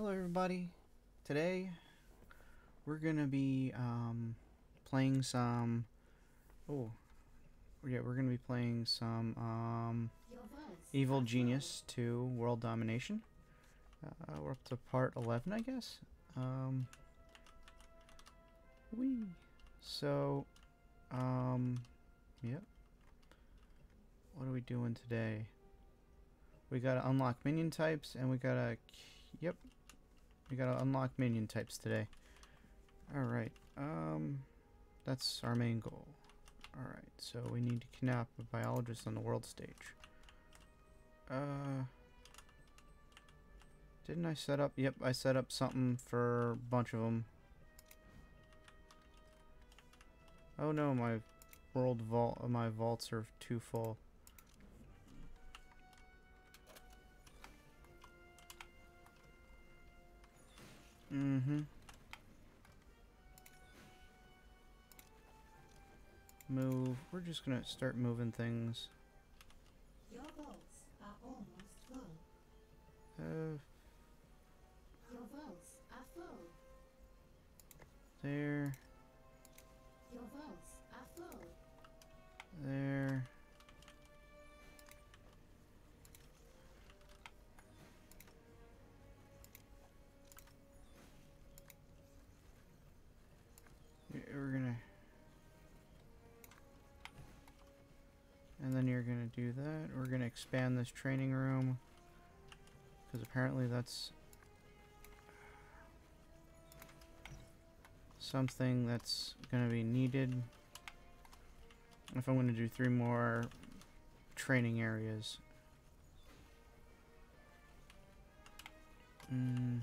Hello everybody. Today we're gonna be um, playing some. Oh, yeah, we're gonna be playing some um, Evil Genius 2 World Domination. Uh, we're up to part 11, I guess. Um. So, um, yep. What are we doing today? We gotta unlock minion types, and we gotta. We gotta unlock minion types today. Alright, um, that's our main goal. Alright, so we need to kidnap a biologist on the world stage. Uh, didn't I set up? Yep, I set up something for a bunch of them. Oh no, my world vault, my vaults are too full. Mm-hmm. Move. We're just gonna start moving things. Your vaults are almost full. Uh, Your vaults are full. there, Your vaults are full. there. Do that. We're gonna expand this training room. Because apparently that's... Something that's gonna be needed. If I'm gonna do three more training areas. Mm.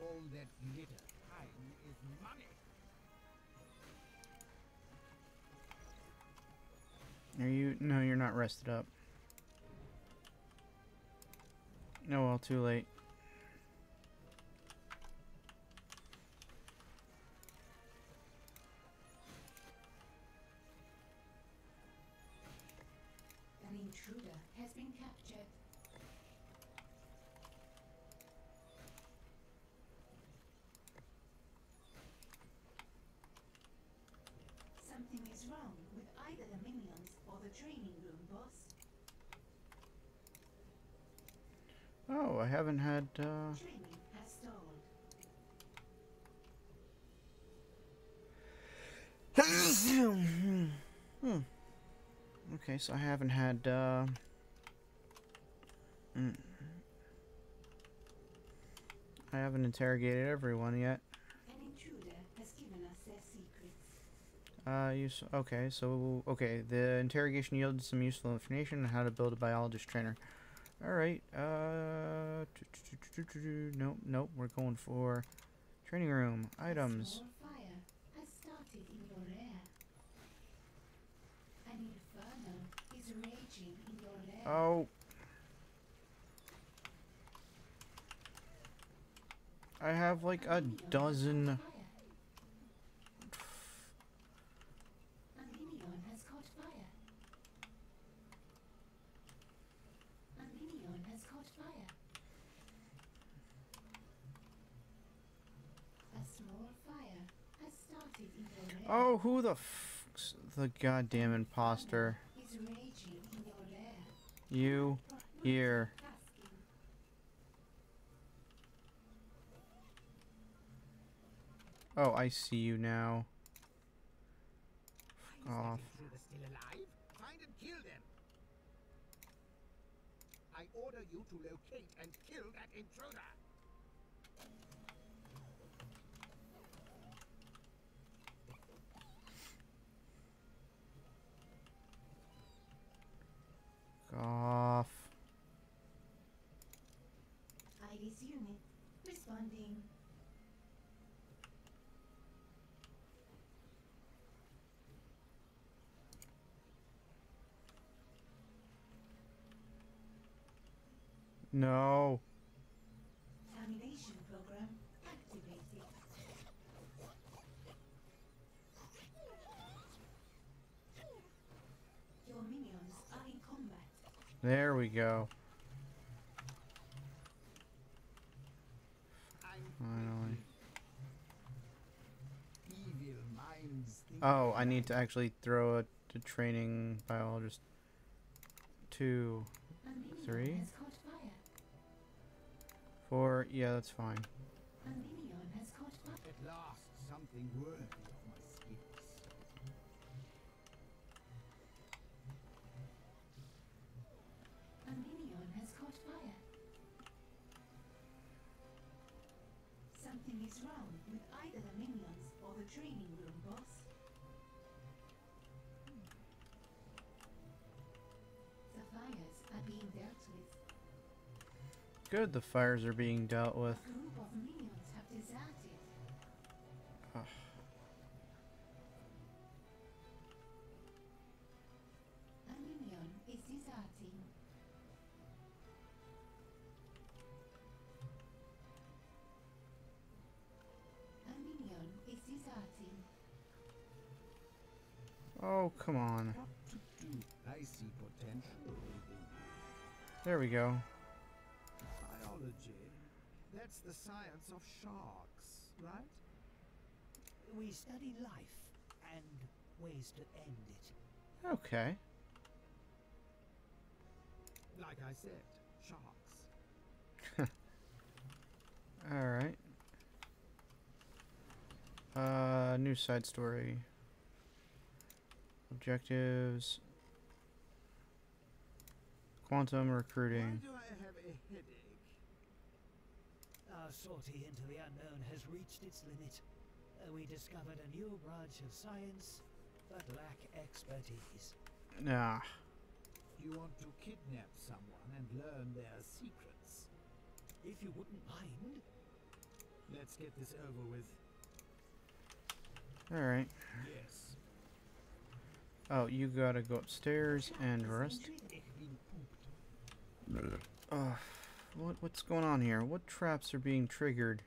All that glitter Are you? No, you're not rested up. No, well, too late. Oh, I haven't had. Uh... Hmm. Okay, so I haven't had. Uh... mm. I haven't interrogated everyone yet. Uh, you okay, so okay, the interrogation yielded some useful information on how to build a biologist trainer. All right, uh, nope, nope, we're going for training room items. small fire has started in your lair. An inferno is raging in your lair. Oh, I have like a dozen. A minion has caught fire. A minion has caught fire. A small fire has started in your lair. Oh, who the f***'s the goddamn imposter? Is raging in your lair. You here? Oh, I see you now. Off. Intruder still alive? Find and kill them. I order you to locate and kill that intruder. Off. Iris unit responding. No. There we go. Finally. Oh, I need to actually throw a, a training biologist. Two, three, four. Yeah, that's fine. At last, something with either the minions or the training room, boss. The fires are being dealt with. Good, the fires are being dealt with. Come on. What to do? I see potential There we go. biology. That's the science of sharks, right? We study life and ways to end it. Okay. Like I said, sharks. Alright. Uh, new side story. Objectives. Quantum Why recruiting. do I have a headache? Our sortie into the unknown has reached its limit. Uh, we discovered a new branch of science, but lack expertise. Nah. You want to kidnap someone and learn their secrets. If you wouldn't mind, Let's get this over with. Alright. Yes. Oh, you gotta go upstairs and rest. triggered. Ich bin pooped. Oh, what, what's going on here? What traps are being triggered?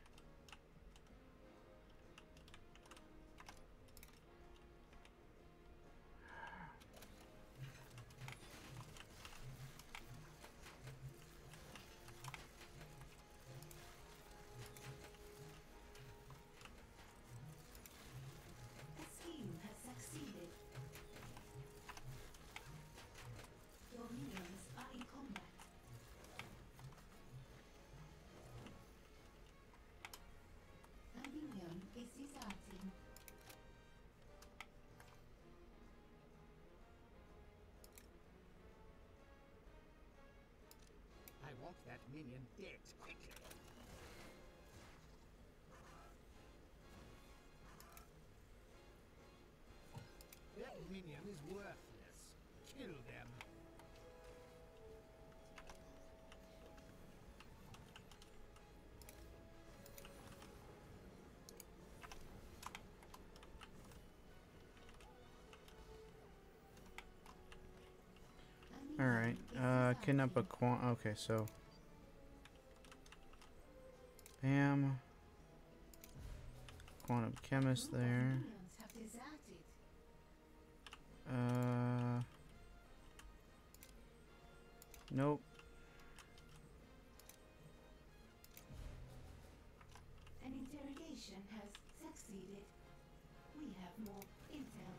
Dead quickly. That minion is worthless. Kill them. Alright, uh, kidnap a quant. Okay, so. Quantum chemist there. minions have deserted. Uh. Nope. An interrogation has succeeded. We have more intel.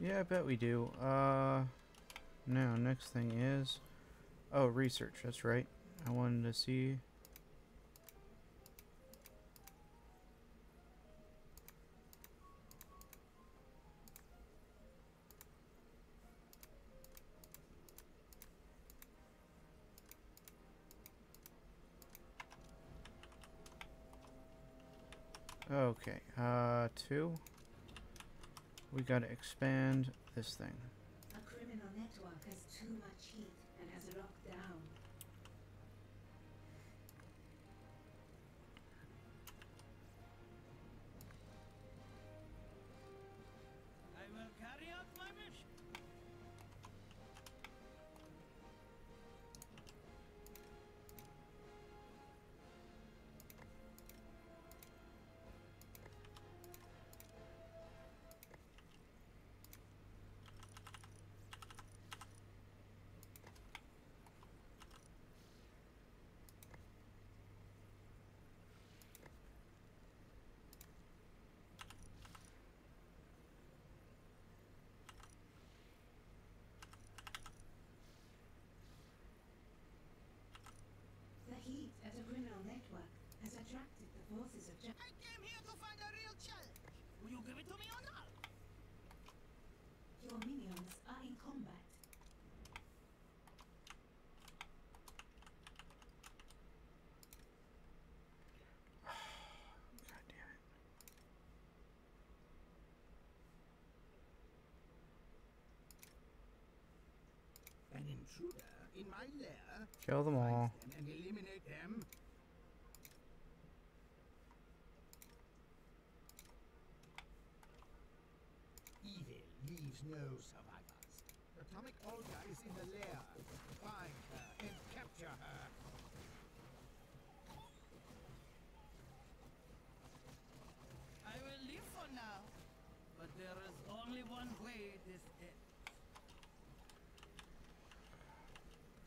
Yeah, I bet we do. Uh. Now, next thing is. Oh, research. That's right. I wanted to see. Okay, uh, two. We gotta expand this thing. A criminal network has too much heat the forces of Jack. I came here to find a real challenge. Will you give it to me or not? Your minions are in combat. God damn it. An intruder in my lair. Kill them all. them and eliminate them. Evil leaves no survivors. Atomic Olga is in the lair. Find her and capture her. I will leave for now. But there is only one way this ends.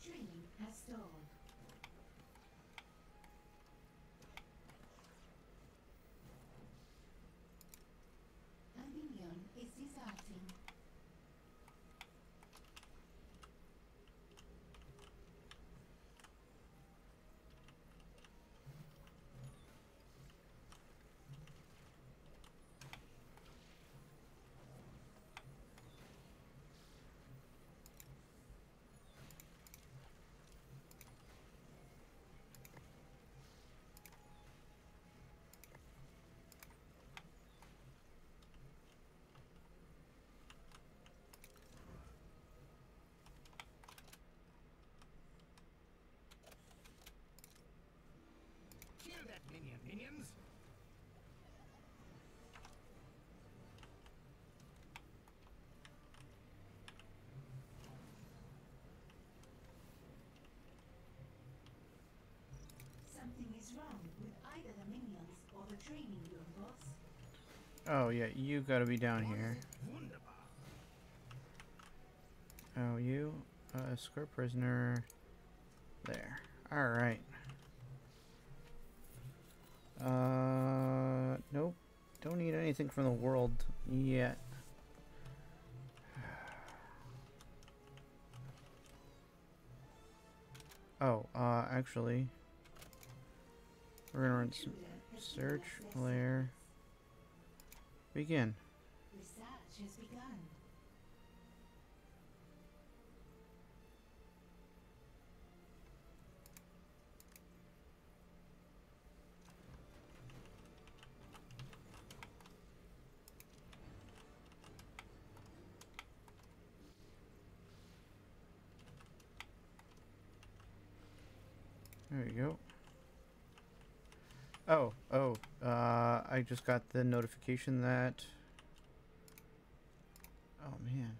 Training has stalled. A minion is deserting. Kill that minion, minions. Something is wrong with either the minions or the training room, boss. Oh yeah, you gotta be down here. Oh, you uh, escort prisoner. There. All right. Uh, nope. Don't need anything from the world yet. Oh, uh, actually, we're gonna run some search layer. Begin. Research has begun. There you go. Oh, oh, uh, I just got the notification that. Oh man.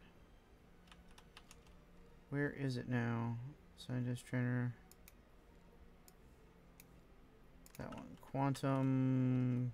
Where is it now? Scientist trainer. That one. Quantum.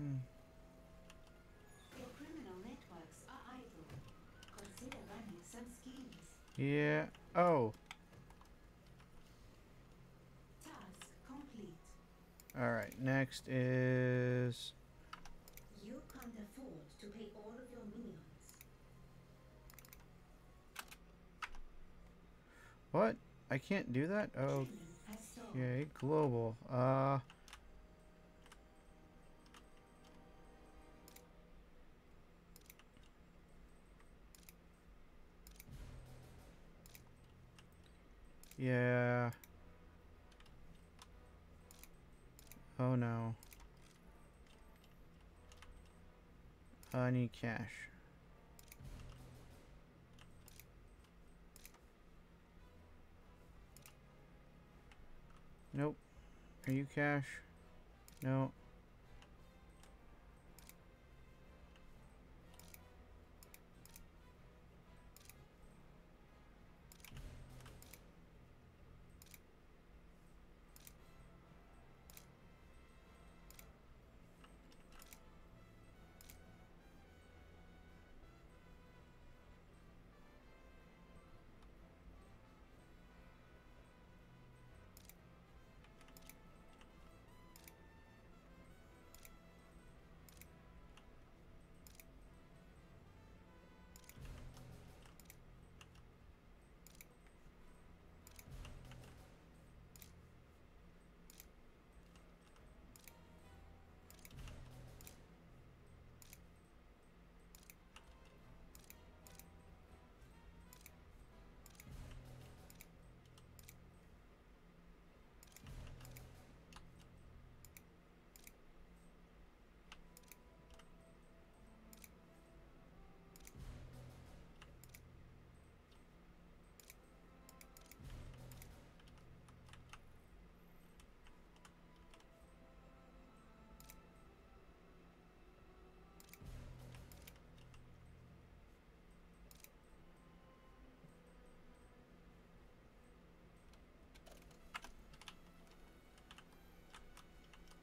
Mm, Your criminal networks are idle. Consider running some schemes. Yeah. Oh, Task complete. alright. Next is. You can't afford to pay all of your minions. What? I can't do that? Oh, Okay, global. Uh. Yeah. Oh no. I need cash. Nope. Are you cash? No.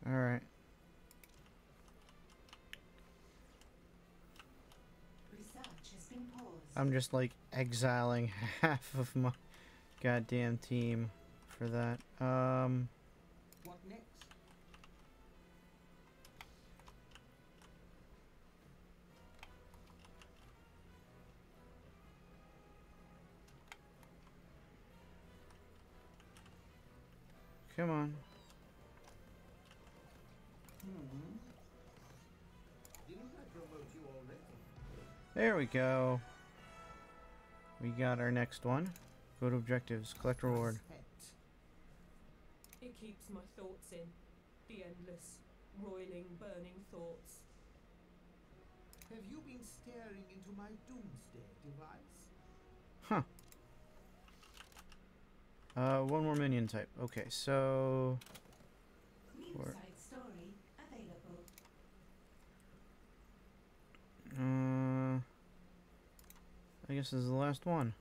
Alright. Research has been paused. I'm just like exiling half of my goddamn team for that. Um. What next? Come on. There we go. We got our next one. Go to objectives. Collect reward. It keeps my thoughts in. The endless, roiling, burning thoughts. Have you been staring into my doomsday device? Huh. Uh, one more minion type. Okay, so New Or- side story available. Uh, I guess this is the last one.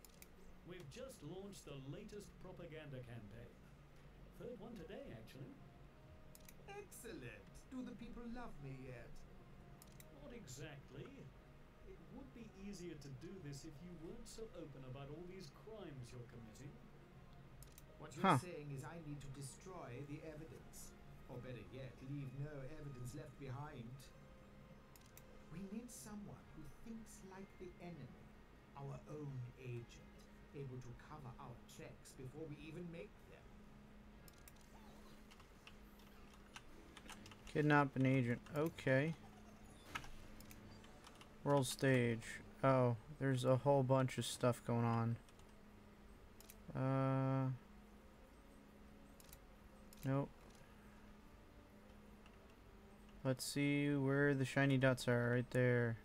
We've just launched the latest propaganda campaign. Third one today, actually. Excellent. Do the people love me yet? Not exactly. It would be easier to do this if you weren't so open about all these crimes you're committing. What you're Huh. saying is I need to destroy the evidence. Or better yet, leave no evidence left behind. We need someone who thinks like the enemy, our own agent, able to cover our tracks before we even make them. Kidnap an agent. Okay. World stage. Oh, there's a whole bunch of stuff going on. Uh. Nope. Let's see where the shiny dots are. Right there.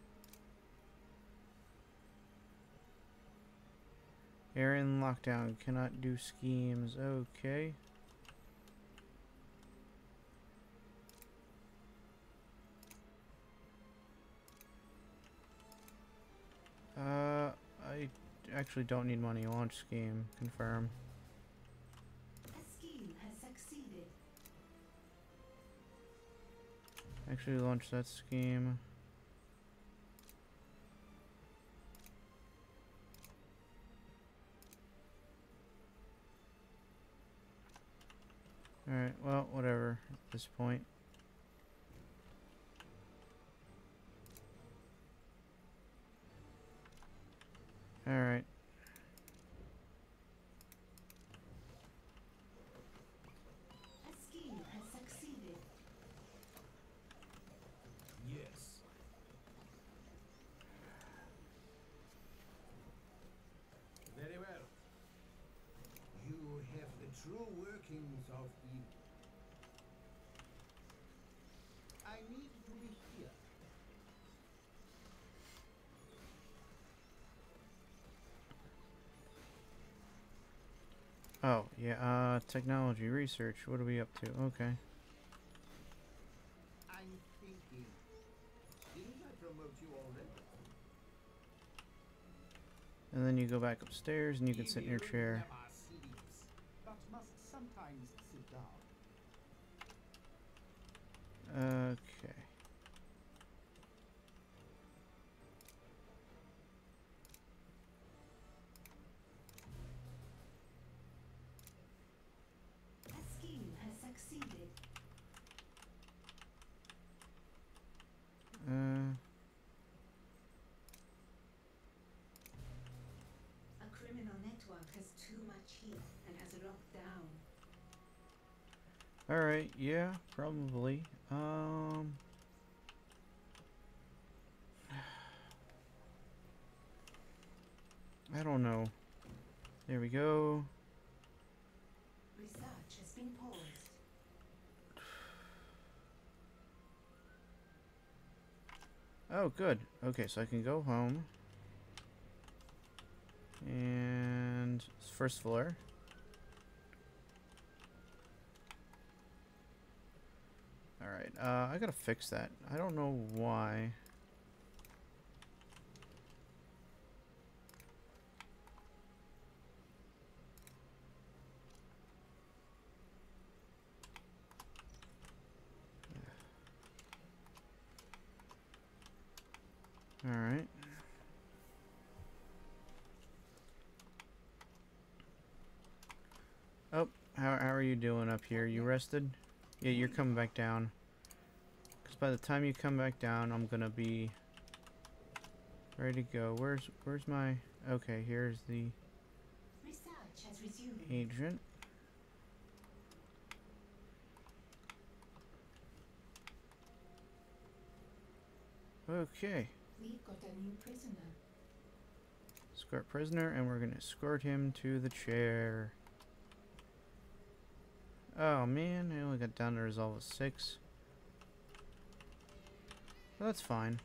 Aaron lockdown. Cannot do schemes. Okay. Uh, I actually don't need money. Launch scheme. Confirm. Actually launch that scheme. Alright, well, whatever at this point. Alright. true workings of evil. I need to be here. Oh, yeah, uh, technology research. What are we up to? Okay. I'm thinking. Didn't I promote you already? And then you go back upstairs and you can sit in your chair. never sleeps, but must sometimes sit down. Okay. A scheme has succeeded. Uh, A criminal network has too much heat and has locked down. Alright, yeah, probably. Um. I don't know. There we go. Research has been paused. Oh, good. Okay, so I can go home. And first floor. Alright, uh, I gotta fix that. I don't know why. Alright. Oh, how, how are you doing up here? You rested? Yeah, you're coming back down. By the time you come back down, I'm gonna be ready to go. Where's where's my... Okay, here's the Research has resumed. agent. Okay. We've got a new prisoner. Escort prisoner, and we're gonna escort him to the chair. Oh man, I only got down to resolve a six. That's fine.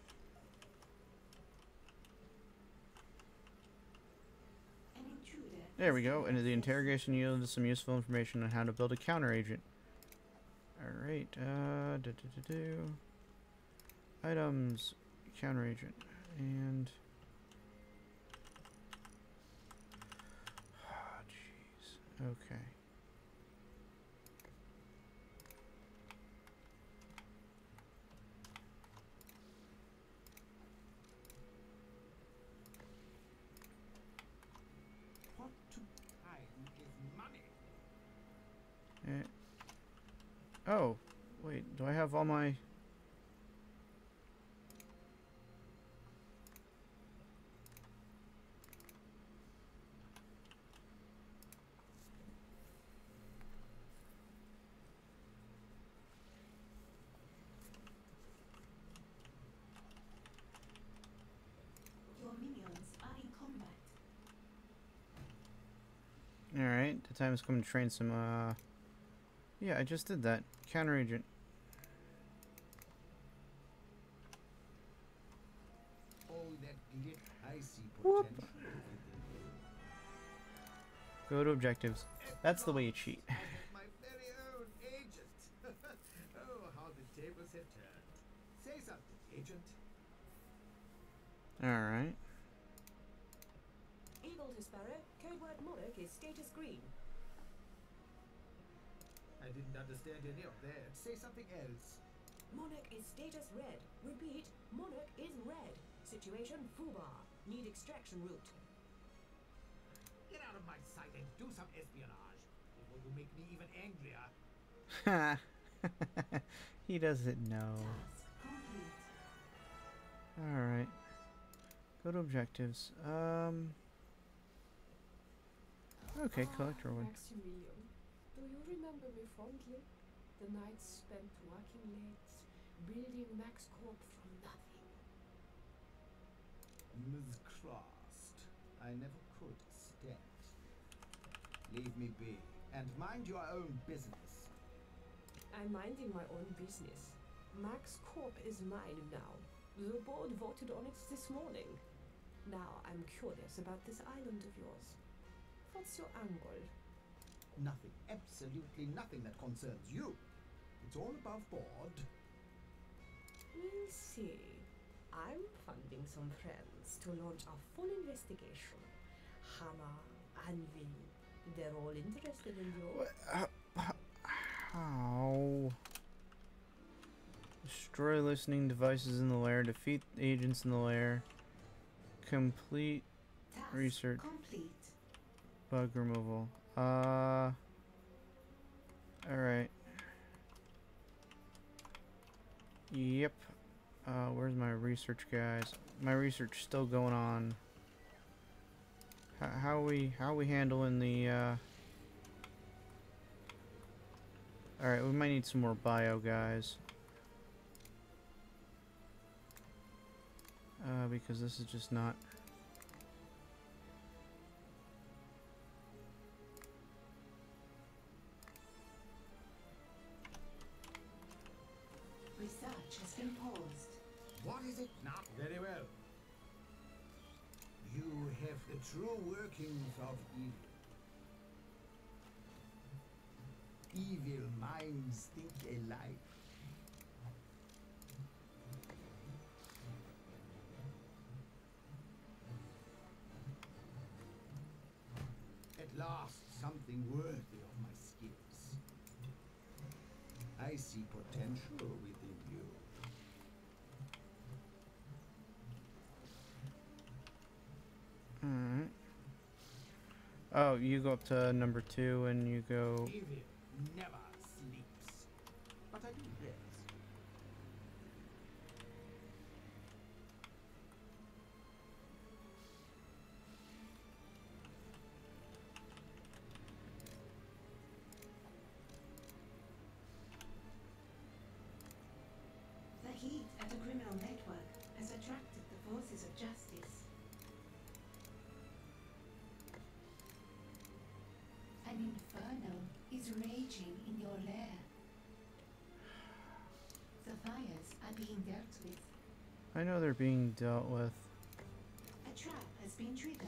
There we go. And the interrogation yielded some useful information on how to build a counter agent. Alright, uh, do, do, do. Items, counter agent, and. Ah, Jeez. Okay. What to time is money? Eh. Oh, wait, do I have all my... Your minions are in combat. Alright, the time has come to train some, uh... Yeah, I just did that. Counter agent. All that glit, I see Whoop. Go to objectives. That's the way you cheat. My very own agent. oh, how the tables have turned. Say something, agent. Alright. Eagle to Sparrow, code word Monarch is status green. I didn't understand any of that. Say something else. Monarch is status red. Repeat, Monarch is red. Situation Fubar. Need extraction route. Get out of my sight and do some espionage. Before you make me even angrier. Ha! he doesn't know. Alright. Go to objectives. Um. Okay, collector wood. Do you remember me fondly? The nights spent working late, building Max Corp from nothing. Ms. Crossed. I never could stand. Leave me be, And mind your own business. I'm minding my own business. Max Corp is mine now. The board voted on it this morning. Now I'm curious about this island of yours. What's your angle? Nothing, absolutely nothing that concerns you. It's all above board. We'll see. I'm funding some friends to launch a full investigation. Hammer, Anvil, they're all interested in you. Uh, how? Destroy listening devices in the lair. Defeat agents in the lair. Complete Task Research. complete. bug removal. Uh. Alright. Yep. Uh, where's my research guys? My research still going on. How, how we how we handling the uh Alright, we might need some more bio guys. Uh, because this is just not true workings of evil. Evil minds think alike. At last, something worthy of my skills. I see potential within you. Alright. Oh, you go up to number two and you go. Never I know they're being dealt with. A trap has been triggered.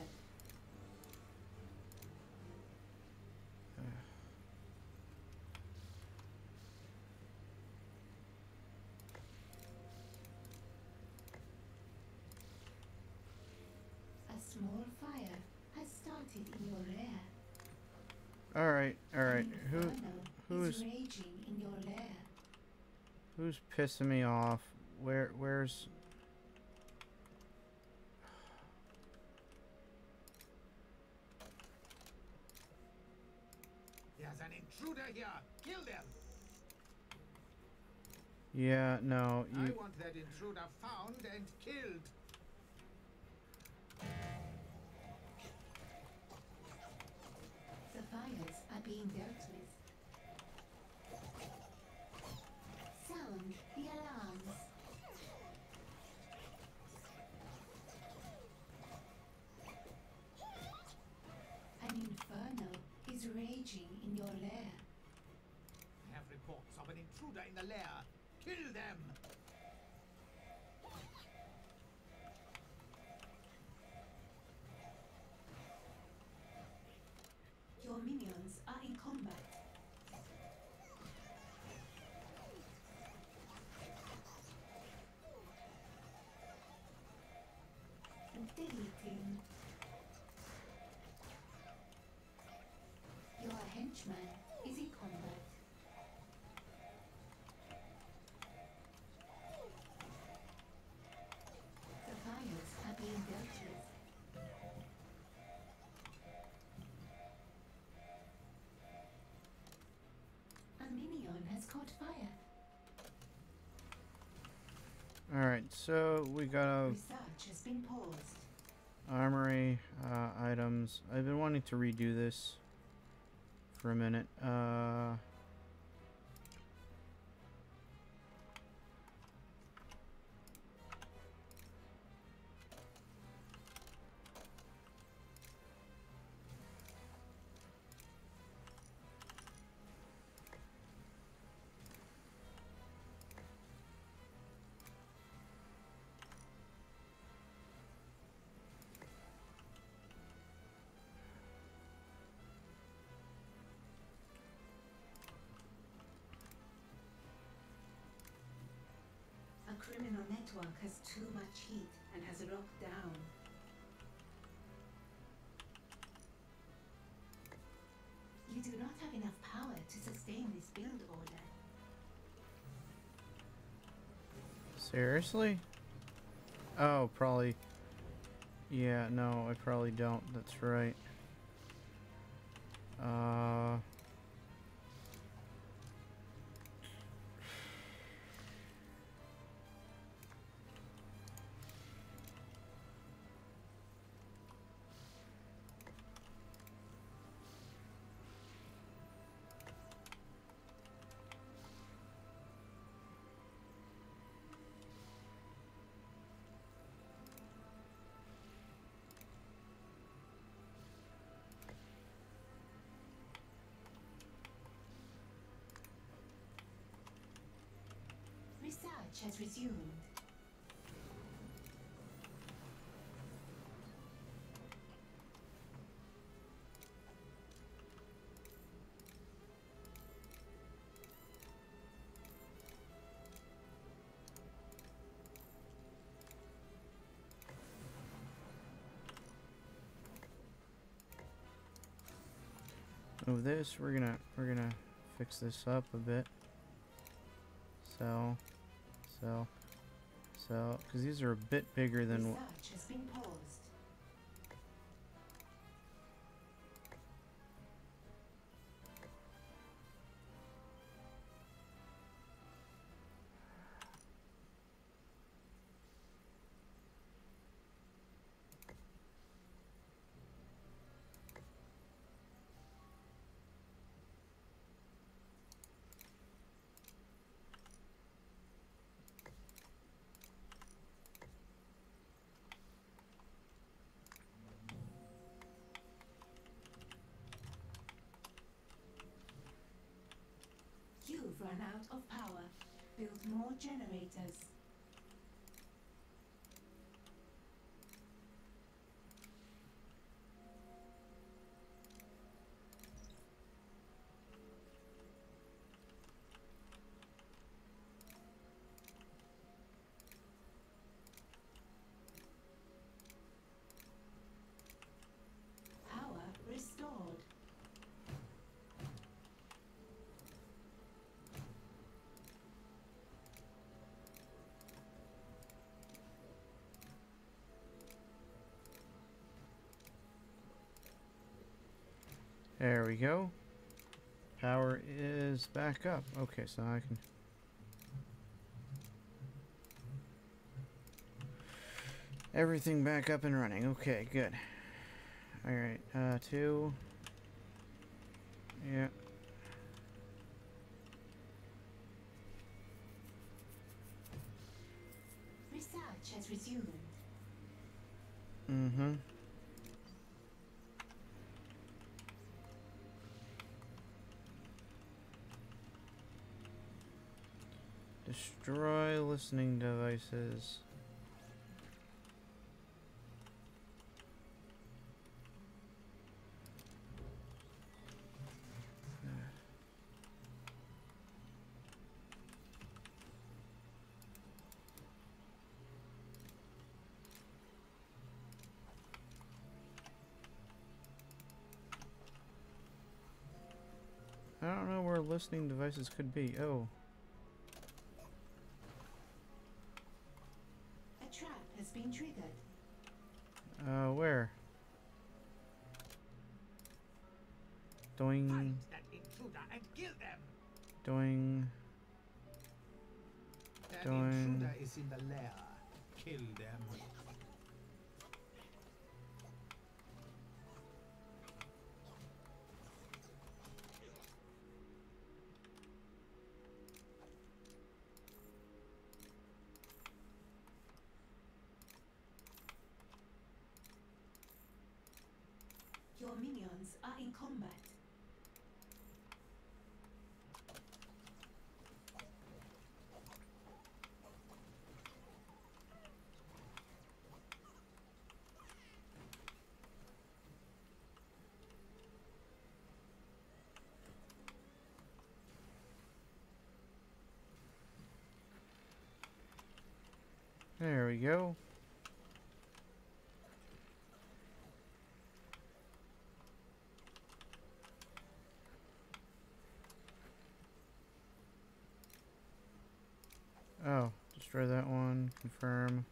A small fire has started in your lair. Alright, alright. Who who is is- raging in your lair. who's pissing me off? Where where's There's an intruder here. Kill them. Yeah, no, I want that intruder found and killed. The fires are being dealt with. Sound the alarms. An inferno is raging in your lair. I have reports of an intruder in the lair. Kill them. Your minions Alright, so we got a Research has been paused. armory uh, items. I've been wanting to redo this for a minute. Uh network has too much heat and has locked down. You do not have enough power to sustain this build order. Seriously? Oh, probably. Yeah, no, I probably don't. That's right. Uh. Research has resumed. Move this. We're gonna we're gonna fix this up a bit. So, so, so, because these are a bit bigger than. Run out of power. Build more generators. Power restored. There we go. Power is back up. Okay, so I can. Everything back up and running. Okay, good. Alright, uh, two. Yeah. Research has resumed. Mm Destroy listening devices. I don't know where listening devices could be. Oh, A trap has been triggered. uh, where? Doing, doing. That Doing- intruder is in the lair. Kill them. Your minions are in combat. There we go. Oh, destroy that one. Confirm.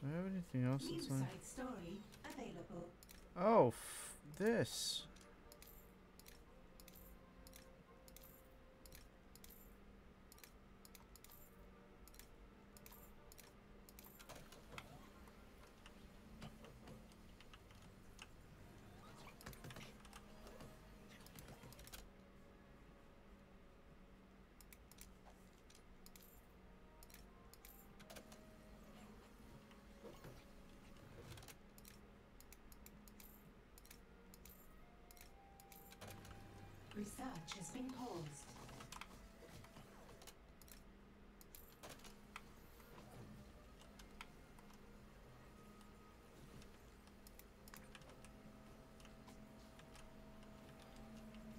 Do I have anything else New that's side story available. Oh, f this. Research has been paused.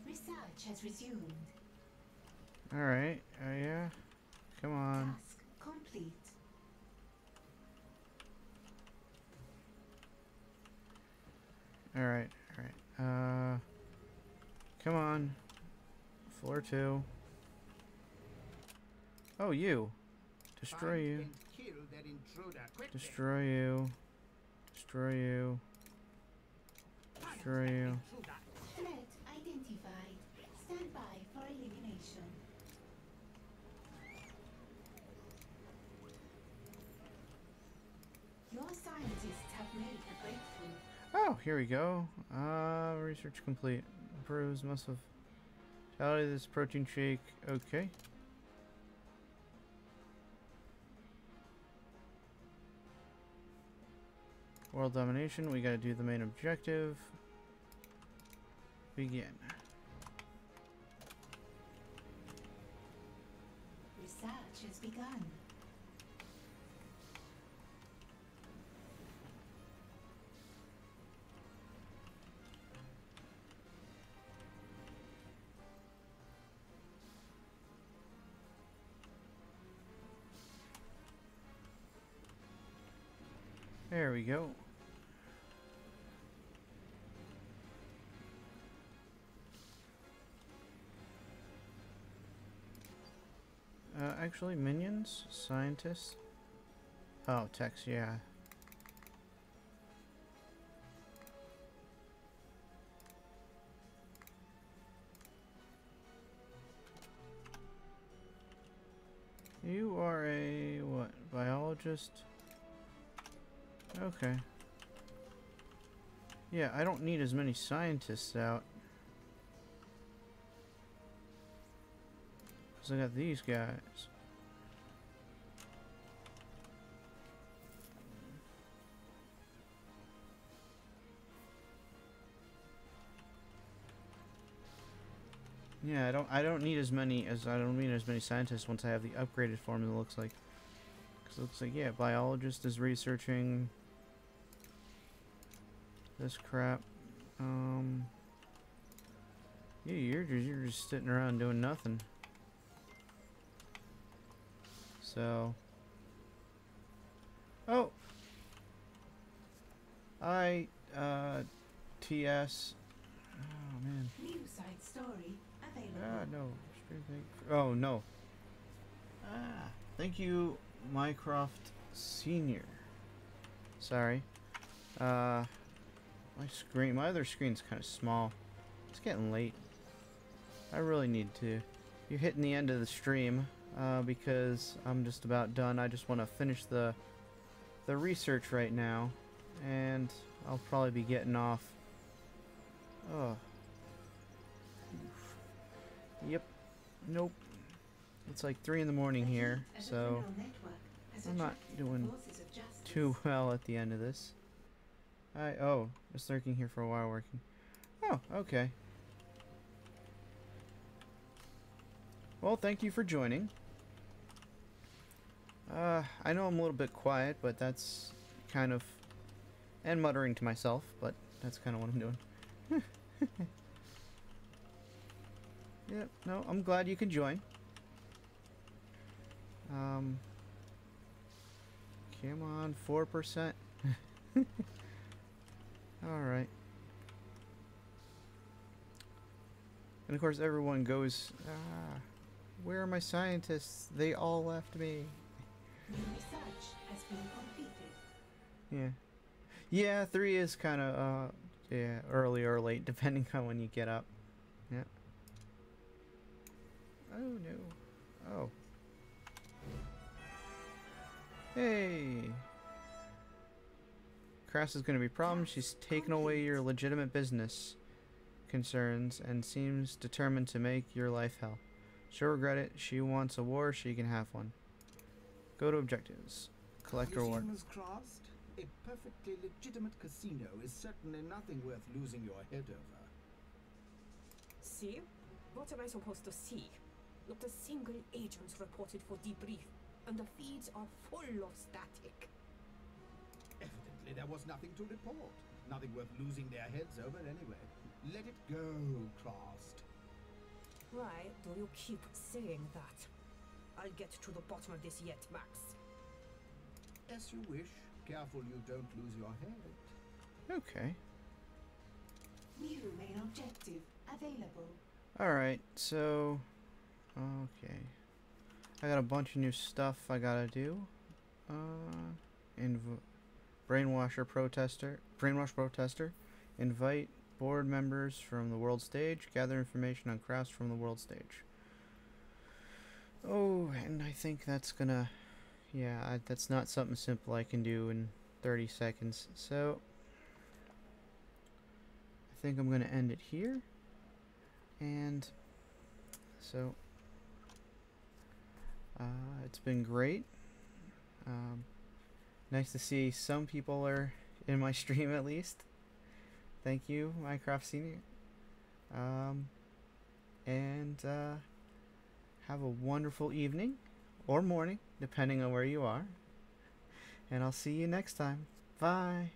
Research has resumed. Alright. Oh, yeah. Come on. Task complete. Alright, alright. Uh. Come on. Floor two. Oh, you. Destroy you. and kill that intruder quickly. Destroy you. Destroy you. Destroy you. Threat identified. Stand by for elimination. Your scientists have made a breakthrough. Oh, here we go. Uh, research complete. Improves must vitality of this protein shake. Okay. World domination. We gotta do the main objective. Begin. Research has begun. We go. Uh, actually, minions, scientists. Oh, text, yeah. You are a what? Biologist? Okay. Yeah, I don't need as many scientists out. Because I got these guys. Yeah, I don't I don't need as many as I don't need as many scientists once I have the upgraded form it looks like. Cuz it looks like yeah, biologist is researching this crap. Um Yeah, you're just you're just sitting around doing nothing. So Oh. I uh TS Oh man. New side story available. Ah, no. Oh, no. Ah, thank you, Mycroft Senior. Sorry. Uh, my screen, my other screen's kind of small. It's getting late. I really need to. You're hitting the end of the stream, uh, because I'm just about done. I just want to finish the, the research right now, and I'll probably be getting off. Oh. Yep. Nope. It's like 3 in the morning here, heat of the so neural network has I'm not doing forces of justice. too well at the end of this. I oh, just lurking here for a while working. Oh, okay. Well, thank you for joining. Uh, I know I'm a little bit quiet, but that's kind of and muttering to myself, but that's kind of what I'm doing. Yep, no, I'm glad you could join. Um, Come on, 4%. Alright. And of course, everyone goes, ah, where are my scientists? They all left me. Research has been completed. Yeah. Yeah, 3 is kind of, uh, yeah, early or late, depending on when you get up. Yeah. Oh, no. Oh. Hey! Crass is gonna be a problem. She's taken away your legitimate business concerns and seems determined to make your life hell. She'll regret it. She wants a war. She can have one. Go to objectives. Collect you reward. See, Ms. Crossed, a perfectly legitimate casino is certainly nothing worth losing your head over. See? What am I supposed to see? Not a single agent reported for debrief, and the feeds are full of static. Evidently, there was nothing to report. Nothing worth losing their heads over anyway. Let it go, Crossed. Why do you keep saying that? I'll get to the bottom of this yet, Max. As you wish. Careful you don't lose your head. Okay. New main objective available. Alright, so. Okay. I got a bunch of new stuff I gotta do. Uh. Inv- brainwasher protester. Brainwash protester. Invite board members from the world stage. Gather information on crafts from the world stage. Oh, and I think that's gonna. Yeah, I, that's not something simple I can do in 30 seconds. So. I think I'm gonna end it here. And so uh, it's been great. Um, nice to see some people are in my stream at least. Thank you, Minecraft Senior. Um, and uh, have a wonderful evening or morning, depending on where you are. And I'll see you next time. Bye.